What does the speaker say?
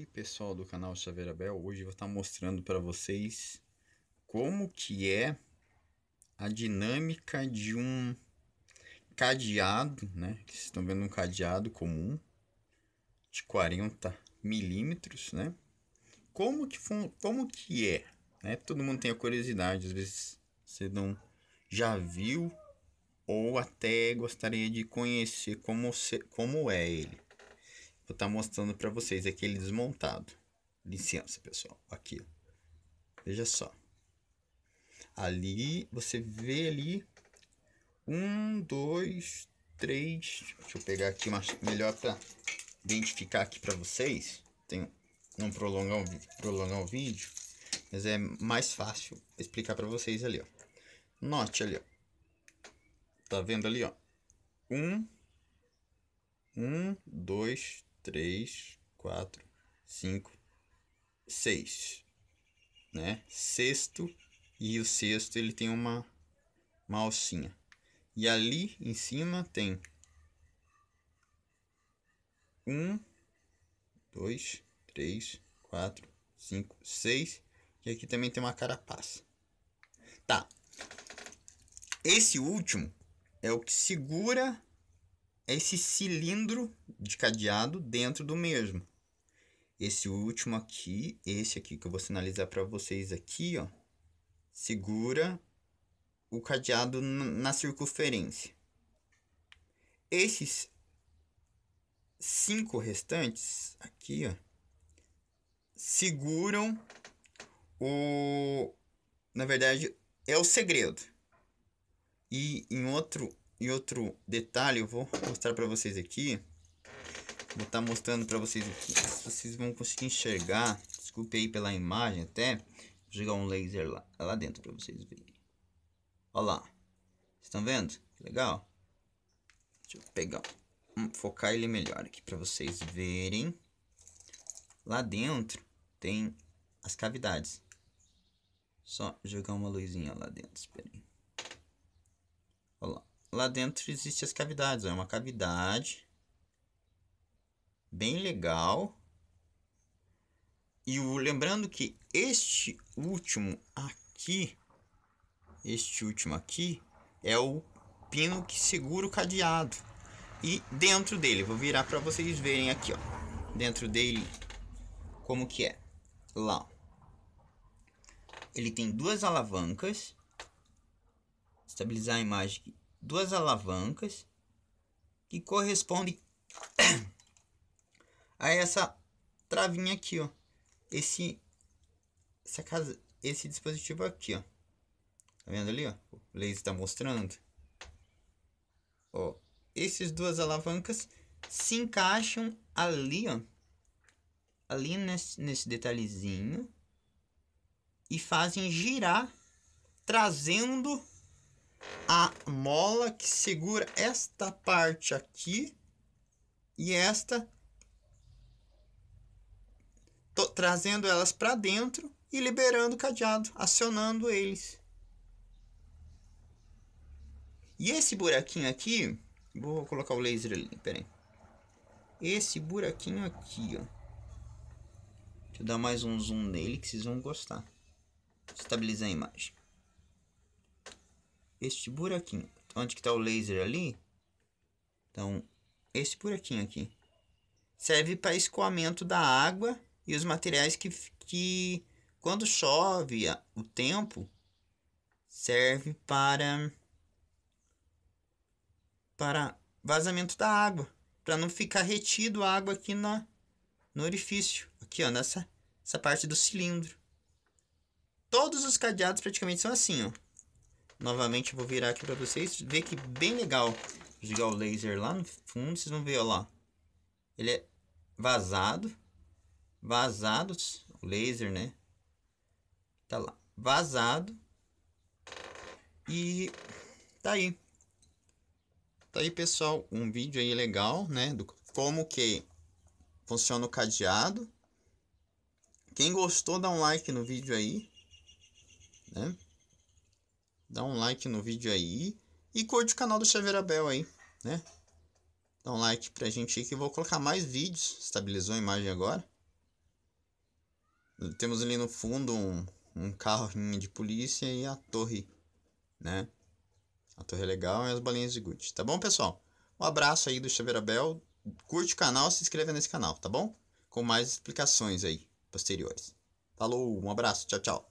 aí pessoal do canal Chaveira Bel, hoje eu vou estar mostrando para vocês como que é a dinâmica de um cadeado, né? Vocês estão vendo um cadeado comum de 40 milímetros, né? Como que, como que é? Né? Todo mundo tem a curiosidade, às vezes você não já viu ou até gostaria de conhecer como, se, como é ele. Vou estar tá mostrando para vocês aquele desmontado. Licença, pessoal. Aqui. Veja só. Ali, você vê ali. Um, dois, três. Deixa eu pegar aqui uma, melhor para identificar aqui para vocês. Tem, não prolongar, prolongar o vídeo. Mas é mais fácil explicar para vocês ali, ó. Note ali, ó. Tá vendo ali, ó? Um, um, dois, três, quatro, cinco, seis, né? Sexto e o sexto ele tem uma, uma alcinha. E ali em cima tem um, dois, três, quatro, cinco, seis. E aqui também tem uma carapaça. Tá. Esse último é o que segura esse cilindro de cadeado dentro do mesmo. Esse último aqui, esse aqui que eu vou sinalizar para vocês aqui, ó, segura o cadeado na circunferência. Esses cinco restantes aqui, ó, seguram o, na verdade, é o segredo. E em outro e outro detalhe, eu vou mostrar para vocês aqui. Vou estar tá mostrando para vocês aqui. Vocês vão conseguir enxergar. Desculpe aí pela imagem até. Vou jogar um laser lá, lá dentro para vocês verem. Olha lá. Estão vendo? Legal. Deixa eu pegar. Focar ele melhor aqui para vocês verem. Lá dentro tem as cavidades. Só jogar uma luzinha lá dentro. Espera lá dentro existem as cavidades. É uma cavidade bem legal. E o, lembrando que este último aqui, este último aqui, é o pino que segura o cadeado. E dentro dele, vou virar para vocês verem aqui, ó. Dentro dele, como que é. Lá, Ele tem duas alavancas. Estabilizar a imagem duas alavancas que correspondem a essa travinha aqui, ó. Esse essa casa, esse dispositivo aqui, ó. Tá vendo ali, ó? O laser está mostrando. Ó, esses duas alavancas se encaixam ali, ó. Ali nesse, nesse detalhezinho e fazem girar trazendo a mola que segura esta parte aqui e esta trazendo elas para dentro e liberando o cadeado, acionando eles. E esse buraquinho aqui, vou colocar o laser ali, peraí. Esse buraquinho aqui, ó. Deixa eu dar mais um zoom nele que vocês vão gostar. Estabilizar a imagem este buraquinho. Onde que está o laser ali? Então, esse buraquinho aqui. Serve para escoamento da água e os materiais que, que quando chove o tempo, serve para, para vazamento da água. Para não ficar retido a água aqui na, no orifício. Aqui, ó, nessa essa parte do cilindro. Todos os cadeados praticamente são assim, ó. Novamente vou virar aqui para vocês ver que bem legal. Jogar o laser lá no fundo, vocês vão ver, ó lá. Ele é vazado. Vazados, o laser, né? Tá lá, vazado. E tá aí. Tá aí, pessoal, um vídeo aí legal, né, do como que funciona o cadeado. Quem gostou, dá um like no vídeo aí, né? Dá um like no vídeo aí e curte o canal do Chaveira Bel aí, né? Dá um like pra gente aí que eu vou colocar mais vídeos. Estabilizou a imagem agora. Temos ali no fundo um, um carrinho de polícia e a torre, né? A torre é legal e as bolinhas de gude. Tá bom, pessoal? Um abraço aí do Chaveira Bel. Curte o canal, se inscreva nesse canal, tá bom? Com mais explicações aí posteriores. Falou, um abraço, tchau, tchau.